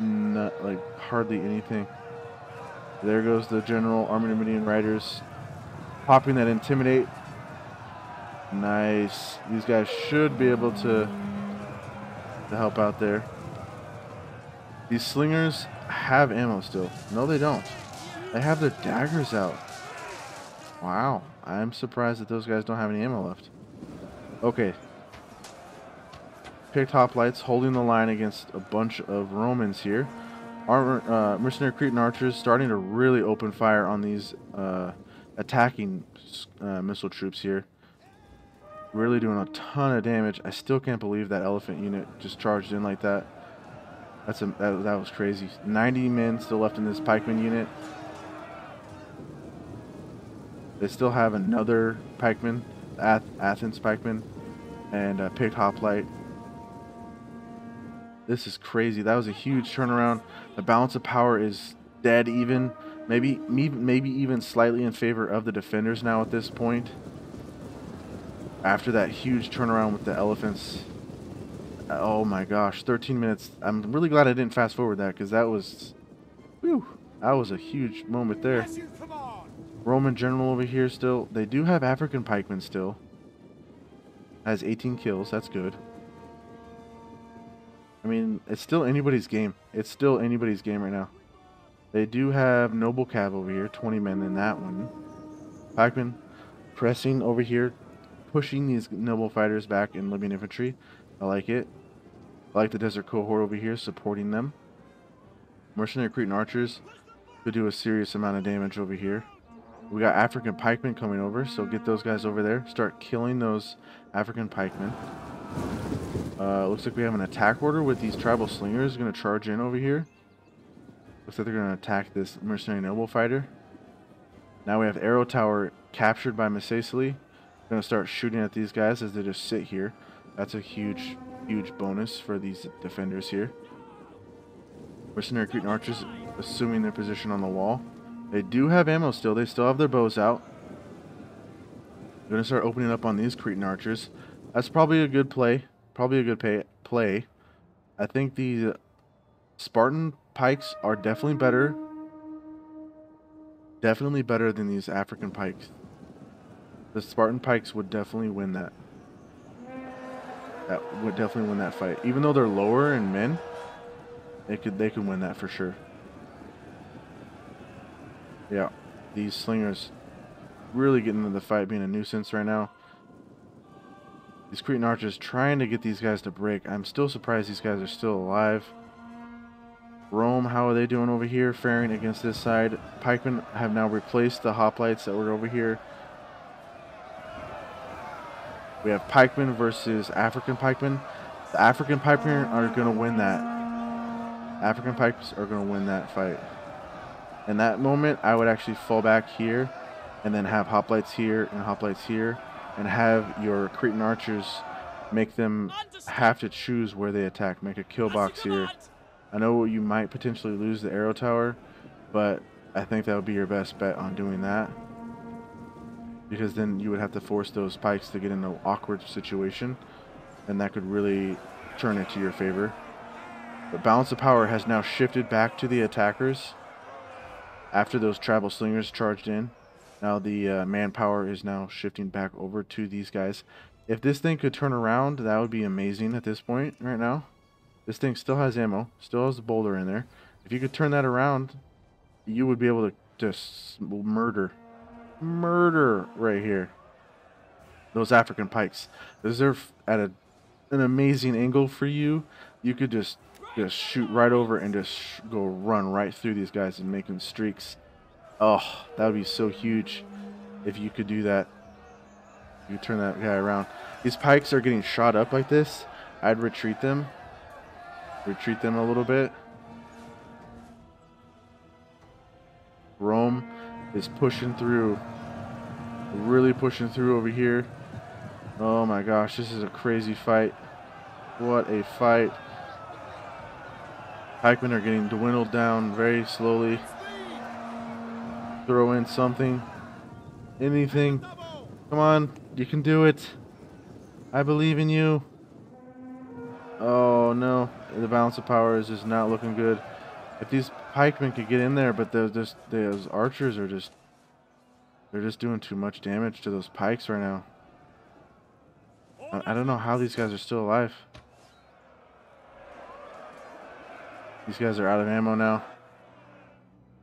not, like, hardly anything. There goes the general army Numidian riders. Popping that intimidate. Nice. These guys should be able to, to help out there. These slingers have ammo still. No, they don't. They have their daggers out. Wow. I'm surprised that those guys don't have any ammo left. Okay. Picked hoplites holding the line against a bunch of Romans here. Armor, uh, mercenary Cretan archers starting to really open fire on these uh, attacking uh, missile troops here. Really doing a ton of damage. I still can't believe that elephant unit just charged in like that. That's a that, that was crazy. 90 men still left in this pikeman unit. They still have another pikeman, Ath Athens pikeman, and a picked hoplite. This is crazy. That was a huge turnaround. The balance of power is dead even. Maybe maybe even slightly in favor of the defenders now at this point. After that huge turnaround with the elephants. Oh my gosh, 13 minutes. I'm really glad I didn't fast forward that because that was, whew, that was a huge moment there. Roman general over here still. They do have African pikemen still. Has 18 kills. That's good. I mean, it's still anybody's game. It's still anybody's game right now. They do have Noble Cav over here. 20 men in that one. Pikemen pressing over here. Pushing these noble fighters back in Libyan infantry. I like it. I like the Desert Cohort over here supporting them. Mercenary Cretan Archers could do a serious amount of damage over here. We got African pikemen coming over, so get those guys over there. Start killing those African pikemen. Uh, looks like we have an attack order with these tribal slingers going to charge in over here. Looks like they're going to attack this mercenary noble fighter. Now we have Arrow Tower captured by Massilia. Going to start shooting at these guys as they just sit here. That's a huge huge bonus for these defenders here. Mercenary Cretan archers assuming their position on the wall. They do have ammo still. They still have their bows out. I'm going to start opening up on these Cretan archers. That's probably a good play. Probably a good pay play. I think the Spartan pikes are definitely better. Definitely better than these African pikes. The Spartan pikes would definitely win that that would definitely win that fight. Even though they're lower in men, they could they could win that for sure. Yeah, these slingers really getting into the fight, being a nuisance right now. These Cretan archers trying to get these guys to break. I'm still surprised these guys are still alive. Rome, how are they doing over here, faring against this side? Pikemen have now replaced the hoplites that were over here. We have pikemen versus African pikemen. The African pikemen are going to win that. African pipes are going to win that fight. In that moment, I would actually fall back here and then have hoplites here and hoplites here and have your Cretan archers make them have to choose where they attack. Make a kill box here. I know you might potentially lose the arrow tower, but I think that would be your best bet on doing that because then you would have to force those pikes to get in an awkward situation and that could really turn it to your favor. But balance of power has now shifted back to the attackers after those tribal slingers charged in. Now the uh, manpower is now shifting back over to these guys. If this thing could turn around, that would be amazing at this point right now. This thing still has ammo, still has the boulder in there. If you could turn that around, you would be able to just murder. Murder right here. Those African pikes. Those are at a, an amazing angle for you. You could just just shoot right over and just go run right through these guys and make them streaks. Oh, that would be so huge if you could do that. You turn that guy around. These pikes are getting shot up like this. I'd retreat them. Retreat them a little bit. Rome is pushing through. Really pushing through over here. Oh my gosh, this is a crazy fight. What a fight. Pikemen are getting dwindled down very slowly. Throw in something. Anything. Come on, you can do it. I believe in you. Oh no, the balance of power is just not looking good. If these pikemen could get in there, but those just those archers are just they're just doing too much damage to those pikes right now. I, I don't know how these guys are still alive. These guys are out of ammo now.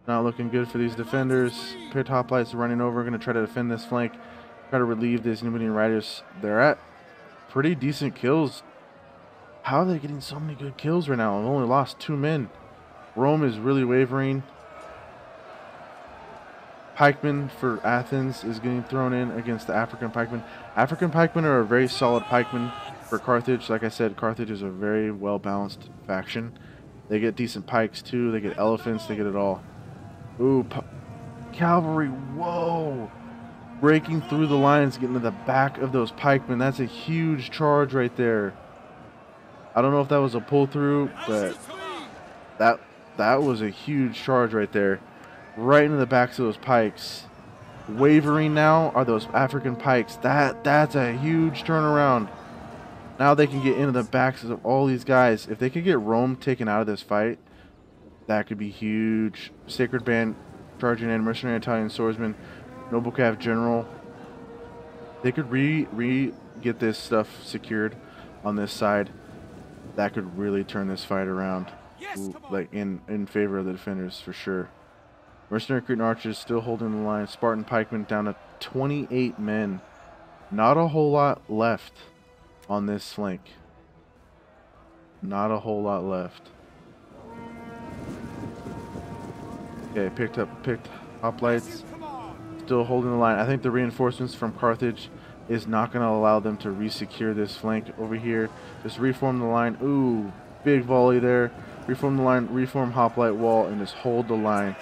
Not looking good for these defenders. Picked hoplites running over, going to try to defend this flank. Try to relieve these Numidian riders. They're at pretty decent kills. How are they getting so many good kills right now? I've only lost two men. Rome is really wavering. Pikemen for Athens is getting thrown in against the African pikemen. African pikemen are a very solid pikemen for Carthage. Like I said, Carthage is a very well-balanced faction. They get decent pikes too. They get elephants. They get it all. Ooh, cavalry. Whoa. Breaking through the lines, getting to the back of those pikemen. That's a huge charge right there. I don't know if that was a pull through, but that that was a huge charge right there. Right into the backs of those pikes. Wavering now are those African pikes. That that's a huge turnaround. Now they can get into the backs of all these guys. If they could get Rome taken out of this fight, that could be huge. Sacred Band charging in, Mercenary Italian Swordsman, Noble Cav General. They could re re get this stuff secured on this side. That could really turn this fight around, yes, like in in favor of the defenders for sure. Mercenary Cretan Archers still holding the line. Spartan Pikemen down to 28 men. Not a whole lot left on this flank. Not a whole lot left. Okay, picked up, picked hoplites. Still holding the line. I think the reinforcements from Carthage is not going to allow them to resecure this flank over here. Just reform the line. Ooh, big volley there. Reform the line, reform hoplite wall, and just hold the line.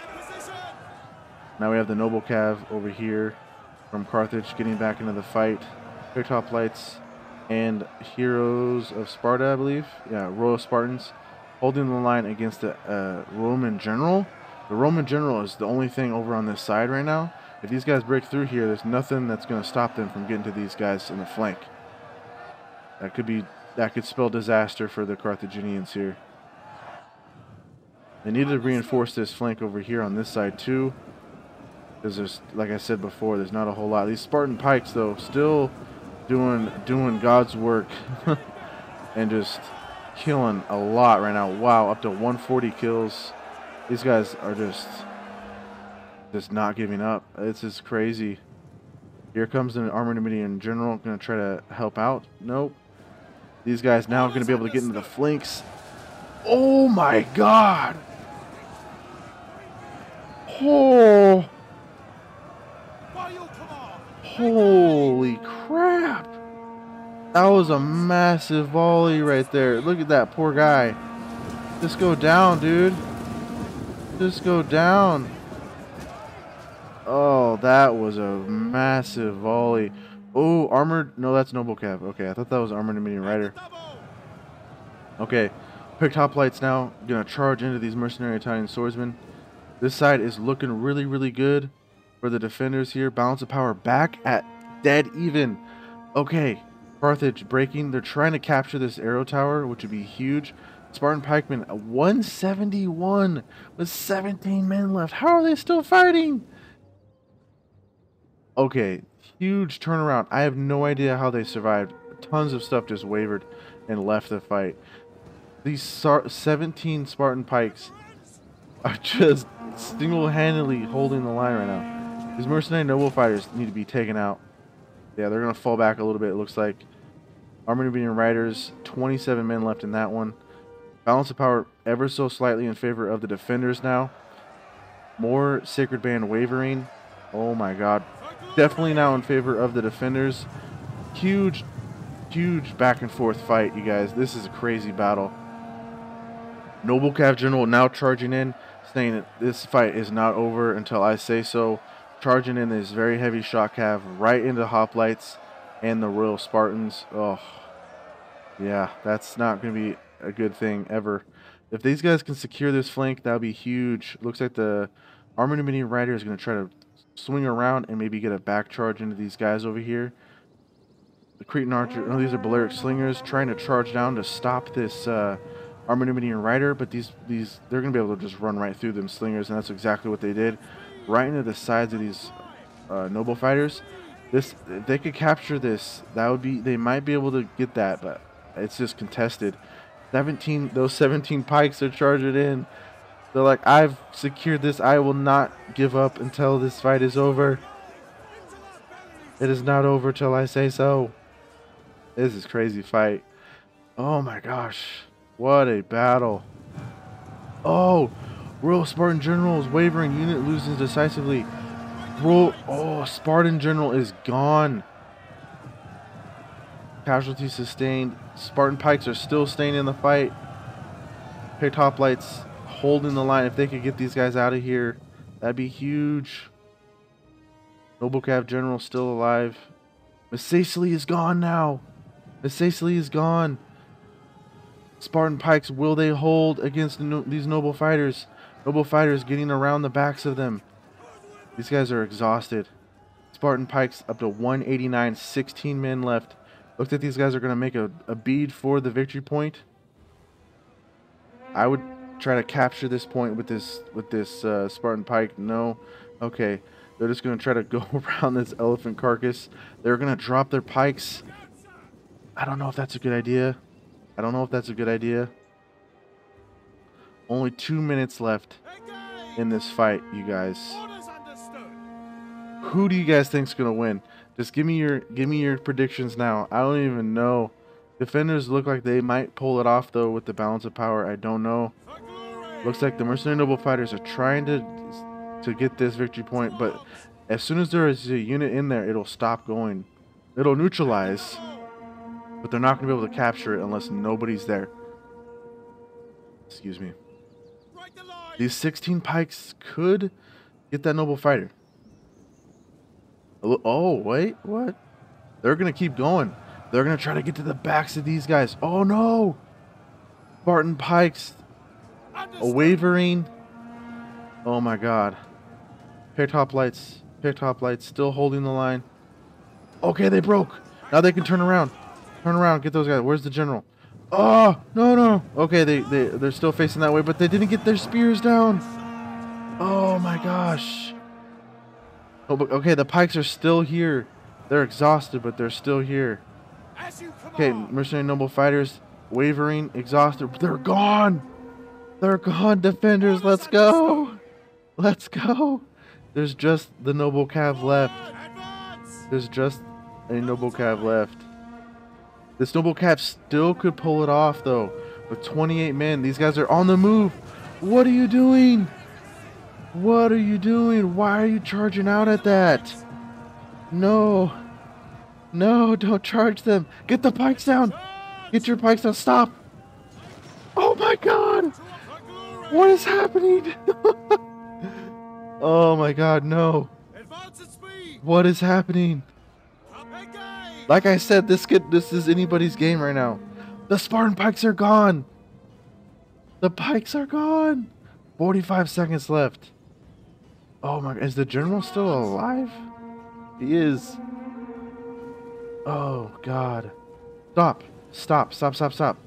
Now we have the Noble Cav over here from Carthage getting back into the fight. Picked hoplites and Heroes of Sparta, I believe. Yeah, Royal Spartans holding the line against the uh, Roman general. The Roman general is the only thing over on this side right now. If these guys break through here, there's nothing that's going to stop them from getting to these guys in the flank. That could be that could spell disaster for the Carthaginians here. They need to reinforce this flank over here on this side too. Because there's, like I said before, there's not a whole lot. These Spartan pikes, though, still doing doing God's work and just killing a lot right now. Wow, up to 140 kills. These guys are just just not giving up. It's just crazy. Here comes an armored Numidian general going to try to help out. Nope. These guys now are going to be able to get into the flanks. Oh my god. Oh. Holy crap. That was a massive volley right there. Look at that poor guy. Just go down, dude. Just go down. Oh, that was a massive volley. Oh, armored. No, that's Noble Cav. Okay, I thought that was armored Numidian Rider. Okay, picked hoplites now. Gonna charge into these mercenary Italian swordsmen. This side is looking really, really good for the defenders here. Balance of power back at dead even. Okay, Carthage breaking. They're trying to capture this arrow tower, which would be huge. Spartan pikemen, 171 with 17 men left. How are they still fighting? Okay, huge turnaround. I have no idea how they survived. Tons of stuff just wavered and left the fight. These 17 Spartan pikes are just single-handedly holding the line right now. These mercenary noble fighters need to be taken out. Yeah, they're gonna fall back a little bit. It looks like. Armored Numidian Riders, 27 men left in that one. Balance of power ever so slightly in favor of the defenders now. More Sacred Band wavering. Oh my god. Definitely now in favor of the defenders. Huge, huge back and forth fight, you guys. This is a crazy battle. Noble Cav General now charging in, saying that this fight is not over until I say so. Charging in this very heavy shock cav right into Hoplites and the Royal Spartans. Oh, yeah, that's not going to be a good thing ever. If these guys can secure this flank, that would be huge. Looks like the Armored Numidian Rider is going to try to swing around and maybe get a back charge into these guys over here. The Cretan Archer, no, these are Balearic Slingers trying to charge down to stop this uh, Numidian Rider, but these, these they're going to be able to just run right through them Slingers, and that's exactly what they did. Right into the sides of these uh, Noble Fighters. This, if they could capture this, that would be, they might be able to get that, but it's just contested. 17, those 17 pikes are charging in. They're like, I've secured this. I will not give up until this fight is over. It is not over till I say so. This is crazy fight. Oh my gosh. What a battle. Oh, Royal Spartan General is wavering. Unit loses decisively. Royal, oh, Spartan General is gone. Casualties sustained. Spartan Pikes are still staying in the fight. Picked Hoplites holding the line. If they could get these guys out of here, that'd be huge. Noble Cav General still alive. Massilia is gone now. Massilia is gone. Spartan Pikes, will they hold against no these noble fighters? Noble fighters getting around the backs of them. These guys are exhausted. Spartan Pikes up to 189, 16 men left. Looks like these guys are going to make a, a bead for the victory point. I would try to capture this point with this with this uh, Spartan Pike. No. Okay. They're just going to try to go around this elephant carcass. They're going to drop their pikes. I don't know if that's a good idea. I don't know if that's a good idea. Only two minutes left in this fight, you guys. Who do you guys think's going to win? Just give me your give me your predictions now. I don't even know. Defenders look like they might pull it off though with the balance of power. I don't know. Looks like the mercenary noble fighters are trying to to get this victory point, but as soon as there is a unit in there, it'll stop going. It'll neutralize, but they're not going to be able to capture it unless nobody's there. Excuse me. These 16 pikes could get that noble fighter. Oh, wait, what? They're going to keep going. They're going to try to get to the backs of these guys. Oh, no. Barton Pikes. A wavering. Oh, my God. Picked Hoplites. Picked lights. still holding the line. Okay, they broke. Now they can turn around. Turn around. Get those guys. Where's the general? Oh, no, no. Okay, they, they, they're still facing that way, but they didn't get their spears down. Oh, my gosh. Oh, but okay, the pikes are still here. They're exhausted, but they're still here. Okay, mercenary noble fighters, wavering, exhausted. They're gone. They're gone, defenders. Let's go. Let's go. There's just the noble cav left. There's just a noble cav left. This noble cap still could pull it off, though. With 28 men, these guys are on the move. What are you doing? What are you doing? Why are you charging out at that? No. No, don't charge them. Get the pikes down. Get your pikes down. Stop. Oh my god. What is happening? oh my god, no. What is happening? Like I said, this could this is anybody's game right now. The Spartan pikes are gone. The pikes are gone. 45 seconds left. Oh my, is the general still alive? He is. Oh god. Stop. Stop, stop, stop, stop.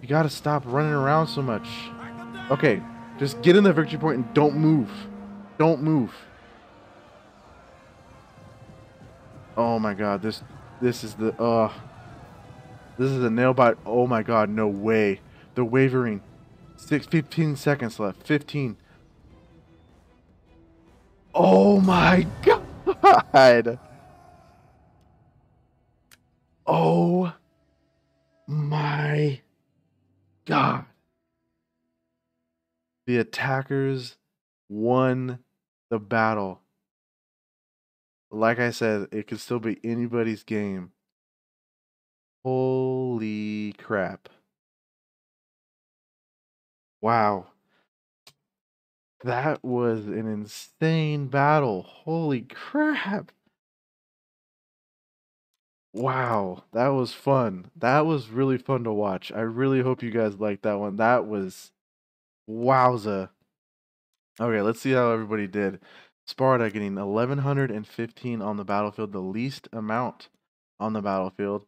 You gotta stop running around so much. Okay, just get in the victory point and don't move. Don't move. Oh my god, this this is the uh this is a nail bite. Oh my god, no way. They're wavering. Six fifteen seconds left. 15. Oh my god! Oh my god. The attackers won the battle. Like I said, it could still be anybody's game. Holy crap. Wow. That was an insane battle. Holy crap. Wow, that was fun. That was really fun to watch. I really hope you guys liked that one. That was wowza. Okay, let's see how everybody did. Sparta getting 1115 on the battlefield, the least amount on the battlefield.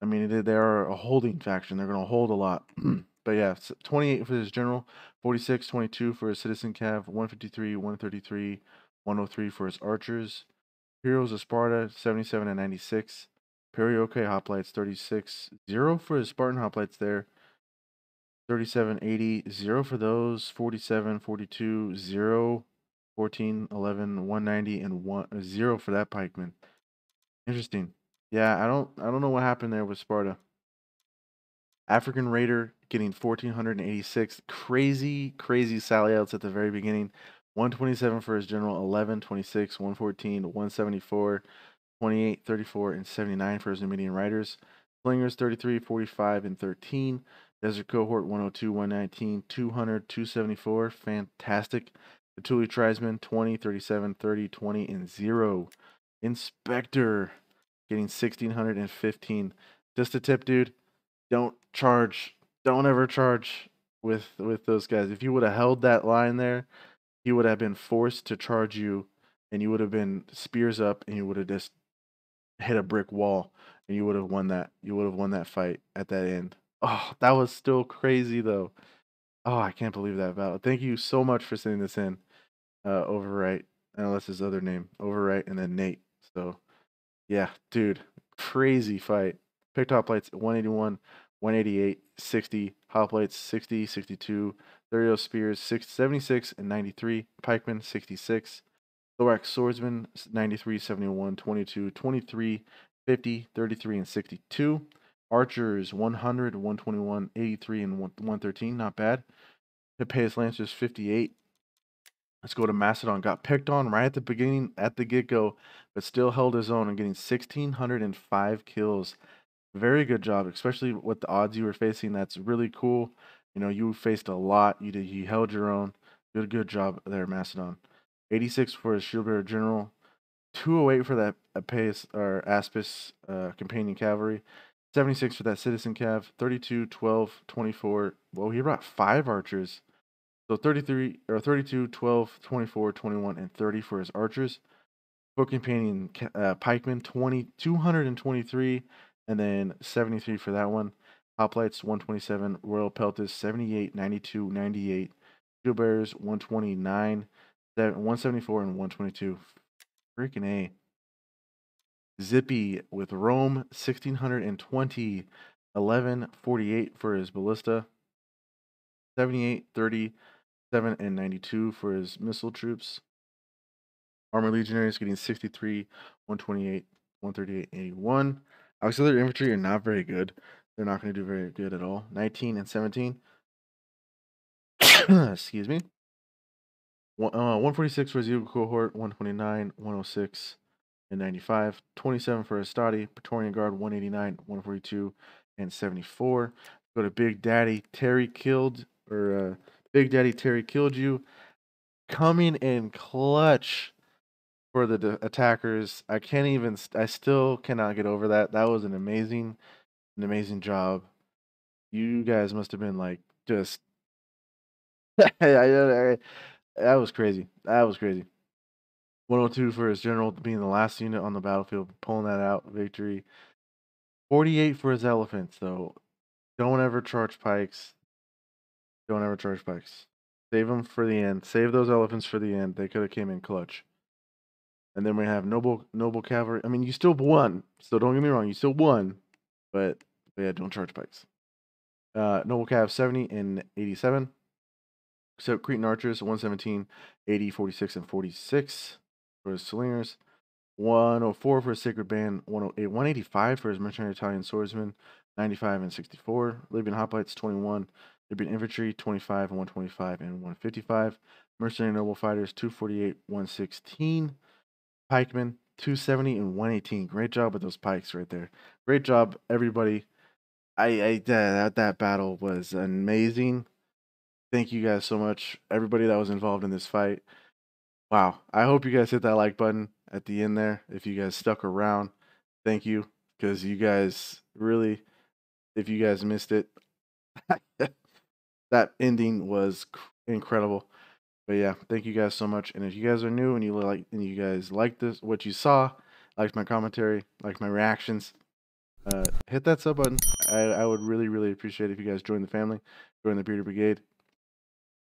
I mean, they are a holding faction. They're going to hold a lot. but yeah, 28 for his general, 46, 22 for his citizen cav, 153, 133, 103 for his archers. Heroes of Sparta, 77 and 96. Perioikoi hoplites, 36. 0 for his Spartan hoplites there. 37, 80. 0 for those. 47, 42. 0, 14, 11, 190, and 1, uh, 0 for that pikeman. Interesting. Yeah, I don't I don't know what happened there with Sparta. African Raider getting 1486. Crazy, crazy sally outs at the very beginning. 127 for his general, 11, 26, 114, 174, 28, 34, and 79 for his Numidian riders. Slingers 33, 45, and 13. Desert Cohort 102, 119, 200, 274. Fantastic. Tuli Tribesman 20, 37, 30, 20, and 0. Inspector getting 1615. Just a tip, dude. Don't charge. Don't ever charge with with those guys. If you would have held that line there, he would have been forced to charge you and you would have been spears up and you would have just hit a brick wall and you would have won that you would have won that fight at that end oh that was still crazy though oh i can't believe that battle thank you so much for sending this in uh overwrite That's his other name overwrite and then nate so yeah dude crazy fight picked hoplites 181 188 60 hoplites 60 62 Thureos Spears 76 and 93, Pikeman 66, Thorax Swordsman 93, 71, 22, 23, 50, 33, and 62. Archers 100, 121, 83, and 113. Not bad. Hippeus Lancers 58. Let's go to Macedon. Got picked on right at the beginning, at the get go, but still held his own and getting 1,605 kills. Very good job, especially with the odds you were facing. That's really cool. You know, you faced a lot. You did. You held your own. Good, good job there, Macedon. 86 for his shield bearer general. 208 for that Appius or Aspis uh, companion cavalry. 76 for that citizen cav. 32, 12, 24. Well, he brought five archers. So 33 or 32, 12, 24, 21, and 30 for his archers. Book companion uh, pikeman 20, 223, and then 73 for that one. Hoplites 127, Royal Peltis 78, 92, 98, Shield Bearers 129, 174, and 122. Freaking A. Zippy with Rome 1620, 1148 for his ballista, 78, 37, and 92 for his missile troops. Armor Legionaries getting 63, 128, 138, 81. Auxiliary infantry are not very good. They're not going to do very good at all. 19 and 17. Excuse me. One, uh, 146 for his Eagle cohort, 129, 106, and 95. 27 for Hastati, Praetorian Guard, 189, 142, and 74. Go to Big Daddy Terry killed, or uh, Big Daddy Terry killed you. Coming in clutch for the attackers. I can't even, I still cannot get over that. That was an amazing an amazing job. You guys must have been like just that was crazy. That was crazy. 102 for his general being the last unit on the battlefield, pulling that out victory. 48 for his elephants, though. Don't ever charge pikes. Don't ever charge pikes. Save them for the end. Save those elephants for the end. They could have came in clutch. And then we have noble noble cavalry. I mean, you still won. So don't get me wrong, you still won. But but yeah, don't charge pikes. Uh, Noble Cav 70 and 87. So Cretan Archers, 117, 80, 46, and 46 for his Slingers. 104 for his Sacred Band, 108, 185 for his Mercenary Italian Swordsman, 95 and 64. Libyan Hoplites, 21. Libyan Infantry, 25 and 125 and 155. Mercenary Noble Fighters, 248, 116. Pikemen, 270 and 118. Great job with those pikes right there. Great job, everybody. I, I that that battle was amazing. Thank you guys so much, everybody that was involved in this fight. Wow. I hope you guys hit that like button at the end there. If you guys stuck around, thank you because you guys really, if you guys missed it, that ending was incredible. But yeah, thank you guys so much. And if you guys are new and you like and you guys like this, what you saw, liked my commentary, liked my reactions, uh, hit that sub button. I, I would really, really appreciate if you guys join the family, join the Bearded Brigade.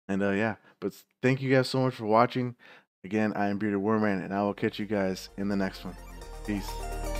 And uh, yeah, but thank you guys so much for watching. Again, I am Bearded Warman, and I will catch you guys in the next one. Peace.